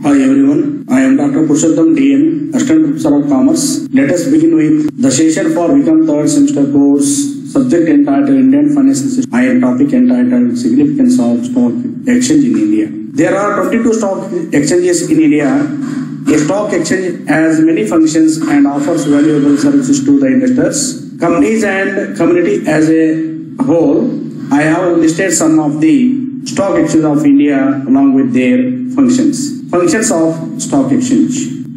Hi everyone, I am Dr. Purushottam DN, Assistant Professor of Commerce. Let us begin with the session for B.Com Third Semester course, subject entitled Indian Financial System and topic entitled Significance of Stock Exchange in India. There are 22 stock exchanges in India. A stock exchange has many functions and offers valuable services to the investors, companies and community as a whole. I have listed some of the stock exchanges of India along with their functions. Functions of stock exchange.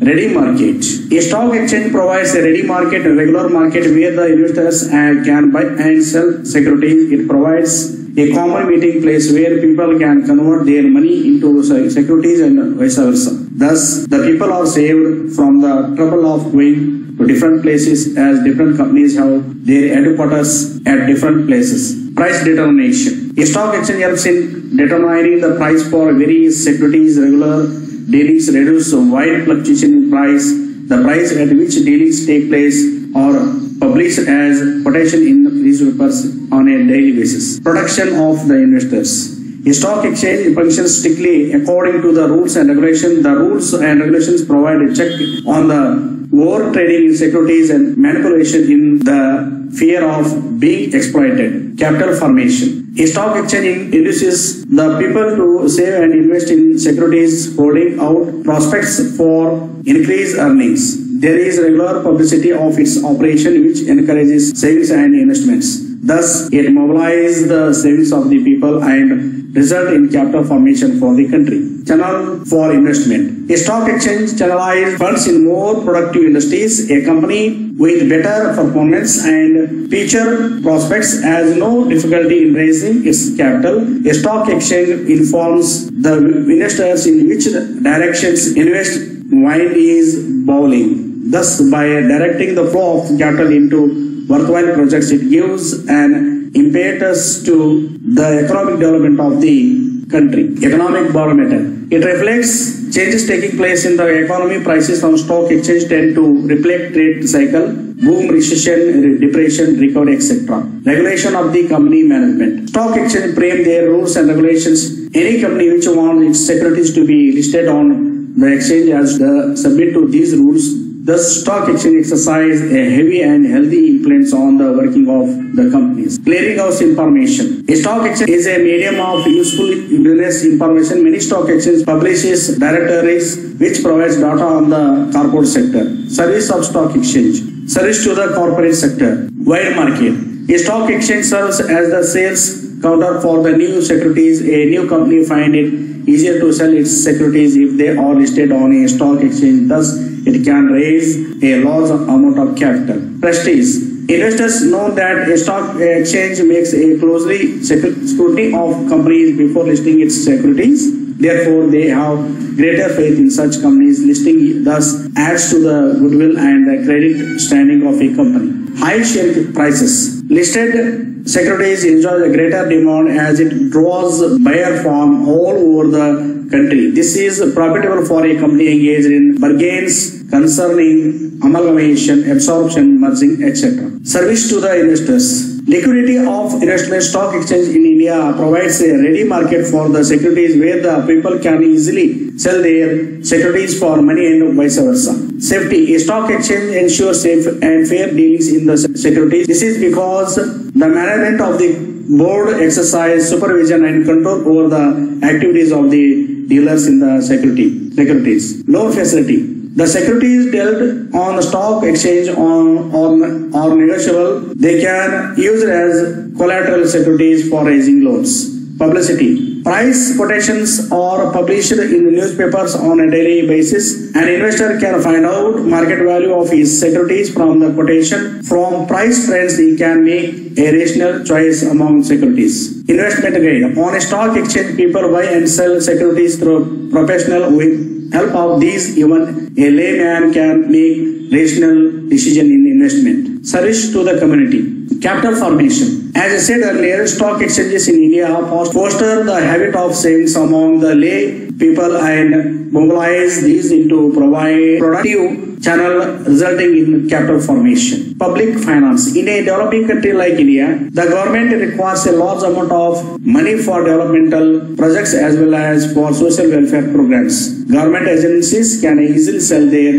Ready market. A stock exchange provides a ready market, a regular market where the investors uh, can buy and sell securities. It provides a common meeting place where people can convert their money into securities and vice versa. Thus, the people are saved from the trouble of going to different places as different companies have their headquarters at different places. Price determination. A stock exchange helps in determining the price for various securities. Regular dealings reduce wide fluctuation in price. The price at which dealings take place are published as quotation in the newspapers on a daily basis. Protection of the investors. A stock exchange functions strictly according to the rules and regulations. The rules and regulations provide a check on the over trading in securities and manipulation in the fear of being exploited. Capital formation. A stock exchange induces the people to save and invest in securities holding out prospects for increased earnings. There is regular publicity of its operation which encourages savings and investments. Thus, it mobilizes the savings of the people and result in capital formation for the country. Channel for investment. A stock exchange channelizes funds in more productive industries. A company with better performance and future prospects has no difficulty in raising its capital. A stock exchange informs the investors in which directions invest mind is bowling. Thus, by directing the flow of capital into worthwhile projects, it gives an impetus to the economic development of the country. Economic barometer. It reflects changes taking place in the economy. Prices from stock exchange tend to reflect trade cycle, boom, recession, depression, recovery, etc. Regulation of the company management. Stock exchange frame their rules and regulations. Any company which wants its securities to be listed on the exchange has to submit to these rules the stock exchange exercise a heavy and healthy influence on the working of the companies. Clearinghouse information. A stock exchange is a medium of useful business information. Many stock exchanges publishes directories which provides data on the corporate sector. Service of stock exchange. Service to the corporate sector. Wide market. A stock exchange serves as the sales counter for the new securities. A new company find it easier to sell its securities if they are listed on a stock exchange. Thus, it can raise a large amount of capital. Prestige. Investors know that a stock exchange makes a closely scrutiny of companies before listing its securities. Therefore, they have greater faith in such companies. Listing thus adds to the goodwill and the credit standing of a company. High share prices. Listed securities enjoy a greater demand as it draws buyer from all over the country. This is profitable for a company engaged in bargains concerning amalgamation, absorption, merging, etc. Service to the investors. Liquidity of investment stock exchange in India provides a ready market for the securities where the people can easily sell their securities for money and vice versa. Safety. A stock exchange ensures safe and fair dealings in the securities. This is because the management of the board exercise supervision and control over the activities of the dealers in the security securities. Loan facility. The securities dealt on the stock exchange on or, or negotiable, they can use it as collateral securities for raising loans. Publicity. Price quotations are published in the newspapers on a daily basis. An investor can find out market value of his securities from the quotation. From price trends, he can make a rational choice among securities. Investment guide. On a stock exchange, people buy and sell securities through professional with help of these even a layman can make rational decision in investment. Service to the community. Capital formation. As I said earlier, stock exchanges in India foster the habit of savings among the lay people and mobilize these into provide productive channel resulting in capital formation. Public finance. In a developing country like India, the government requires a large amount of money for developmental projects as well as for social welfare programs. Government agencies can easily sell their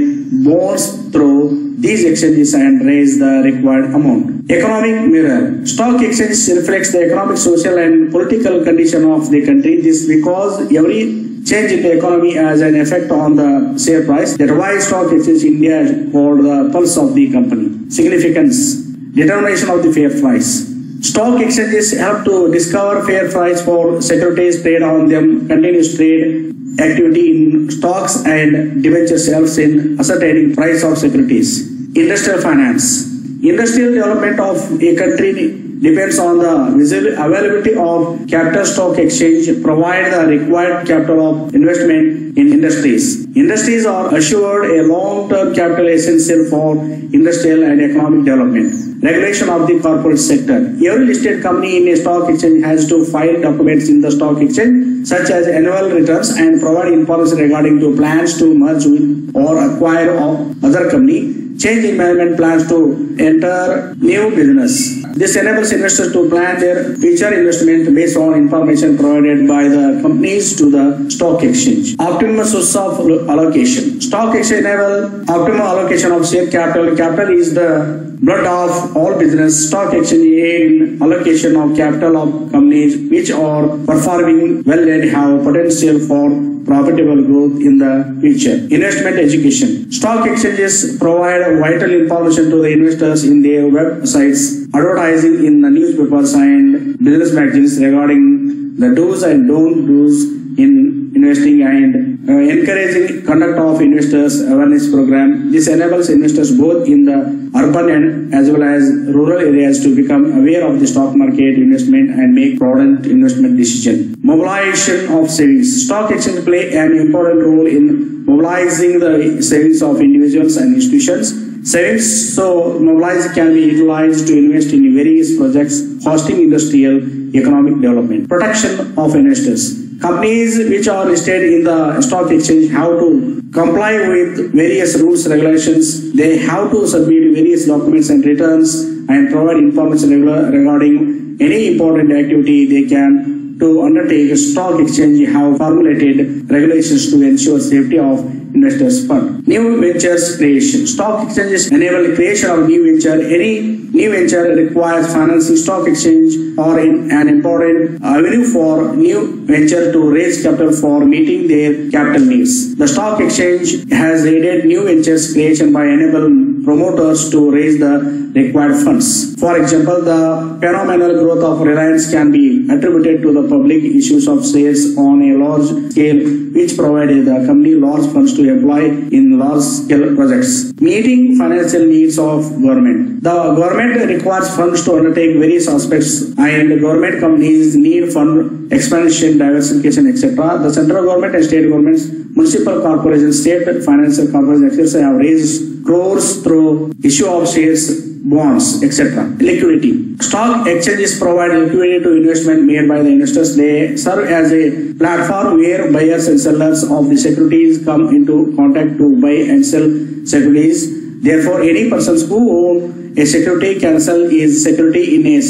bonds through these exchanges and raise the required amount. Economic mirror. Stock exchange reflects the economic, social and political condition of the country. This because every change in the economy has an effect on the share price. That's why stock exchange India called the pulse of the company. Significance. Determination of the fair price. Stock exchanges help to discover fair price for securities trade on them, continuous trade activity in stocks and debentures helps in ascertaining price of securities. Industrial finance. Industrial development of a country depends on the availability of capital stock exchange provide the required capital of investment in industries. Industries are assured a long-term capital essential for industrial and economic development. Regulation of the corporate sector. Every listed company in a stock exchange has to file documents in the stock exchange such as annual returns and provide information regarding to plans to merge with or acquire of other company change in management plans to enter new business. This enables investors to plan their future investment based on information provided by the companies to the stock exchange. Optimum source of allocation. Stock exchange enable optimal allocation of share capital. Capital is the blood of all business. Stock exchange in allocation of capital of companies which are performing well and have potential for profitable growth in the future. Investment education. Stock exchanges provide vital information to the investors in their websites, advertising in the newspapers and business magazines regarding the do's and don't do's in investing and uh, encouraging conduct of investors awareness program. This enables investors both in the urban and as well as rural areas to become aware of the stock market investment and make prudent investment decision. Mobilization of savings. Stock exchange play an important role in mobilizing the savings of individuals and institutions. Savings so mobilized can be utilized to invest in various projects hosting industrial economic development. Protection of investors. Companies which are listed in the stock exchange have to comply with various rules regulations. They have to submit various documents and returns and provide information regarding any important activity they can to undertake stock exchange have formulated regulations to ensure safety of investors fund. New ventures creation. Stock exchanges enable creation of new venture. Any new venture requires financing stock exchange or an important avenue for new venture to raise capital for meeting their capital needs. The stock exchange has aided new ventures creation by enabling promoters to raise the required funds. For example, the phenomenal growth of Reliance can be attributed to the public issues of shares on a large scale, which provided the company large funds to employ in large scale projects. Meeting financial needs of government. The government requires funds to undertake various aspects and government companies need fund expansion, diversification, etc. The central government and state governments, municipal corporations, state financial corporations, etc. have raised crores through issue of shares bonds, etc. Liquidity. Stock exchanges provide liquidity to investment made by the investors. They serve as a platform where buyers and sellers of the securities come into contact to buy and sell securities. Therefore, any persons who own a security can sell his security in a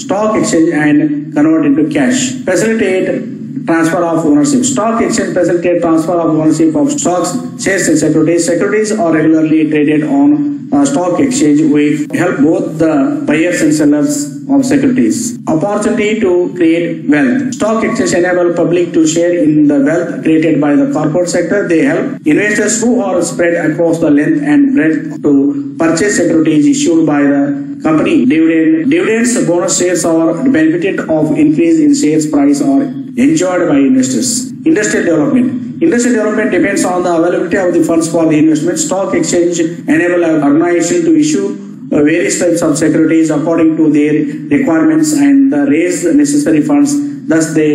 stock exchange and convert into cash. Facilitate transfer of ownership. Stock exchange facilitate transfer of ownership of stocks, shares and securities. Securities are regularly traded on uh, stock exchange which help both the buyers and sellers of securities. Opportunity to create wealth. Stock exchange enable public to share in the wealth created by the corporate sector. They help investors who are spread across the length and breadth to purchase securities issued by the company. Dividend, dividends, bonus shares are benefited of increase in shares price or enjoyed by investors. Industrial development. Industrial development depends on the availability of the funds for the investment. Stock exchange enable an organization to issue various types of securities according to their requirements and raise necessary funds. Thus, they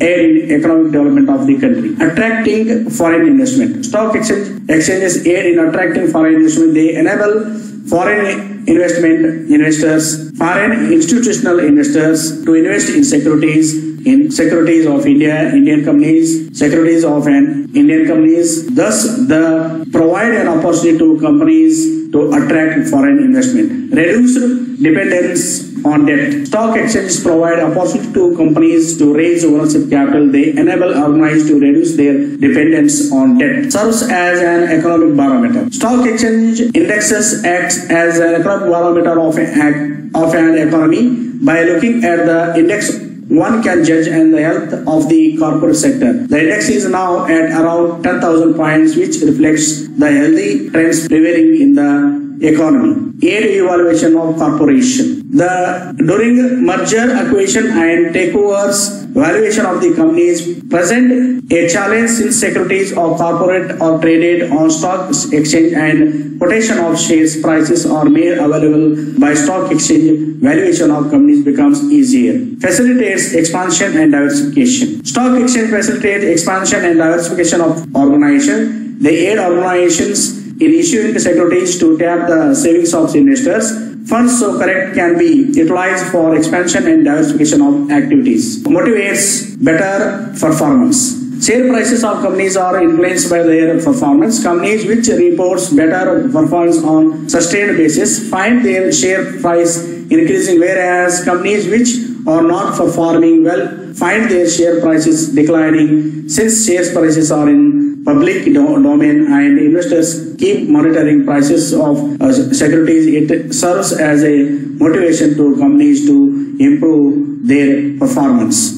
aid in economic development of the country. Attracting foreign investment. Stock exchange exchanges aid in attracting foreign investment. They enable foreign investment investors, foreign institutional investors to invest in securities in securities of India, Indian companies, securities of an Indian companies. Thus, the provide an opportunity to companies to attract foreign investment. Reduced dependence on debt. Stock exchanges provide opportunity to companies to raise ownership capital. They enable organized to reduce their dependence on debt. Serves as an economic barometer. Stock exchange indexes acts as an economic barometer of, an, of an economy by looking at the index one can judge and the health of the corporate sector. The index is now at around 10,000 points, which reflects the healthy trends prevailing in the economy. Aid evaluation of corporation. The during merger, acquisition, and takeovers, valuation of the companies present a challenge since securities of corporate or traded on stock exchange and quotation of shares prices are made available by stock exchange. Valuation of companies becomes easier. Facilitates expansion and diversification. Stock exchange facilitates expansion and diversification of organization. They aid organizations in issuing securities to tap the savings of investors. Funds so correct can be utilized for expansion and diversification of activities. Motivates better performance. Share prices of companies are influenced by their performance. Companies which reports better performance on sustained basis find their share price increasing, whereas companies which are not performing well find their share prices declining. Since share prices are in public do- domain and investors keep monitoring prices of uh, securities it serves as a motivation to companies to improve their performance